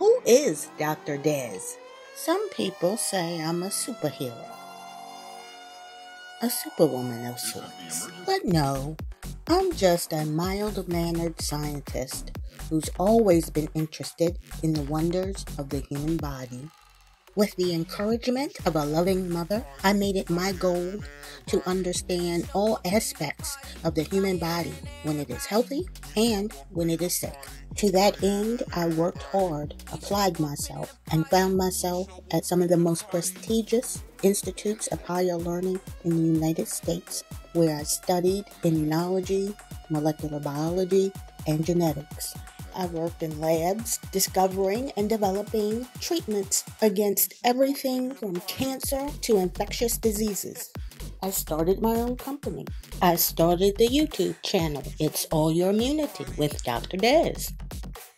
Who is Dr. Des? Some people say I'm a superhero, a superwoman of sorts. But no, I'm just a mild mannered scientist who's always been interested in the wonders of the human body. With the encouragement of a loving mother, I made it my goal to understand all aspects of the human body when it is healthy and when it is sick. To that end, I worked hard, applied myself, and found myself at some of the most prestigious institutes of higher learning in the United States, where I studied immunology, molecular biology, and genetics. I worked in labs discovering and developing treatments against everything from cancer to infectious diseases. I started my own company. I started the YouTube channel, It's All Your Immunity with Dr. Des.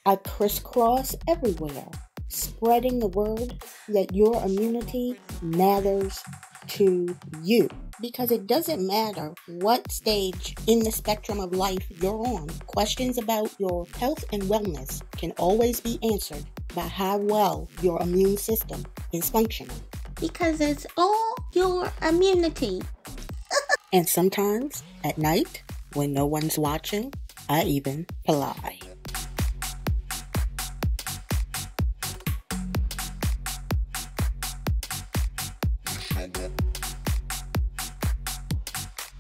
I crisscross everywhere, spreading the word that your immunity matters to you because it doesn't matter what stage in the spectrum of life you're on. Questions about your health and wellness can always be answered by how well your immune system is functioning. Because it's all your immunity. and sometimes at night, when no one's watching, I even fly. I.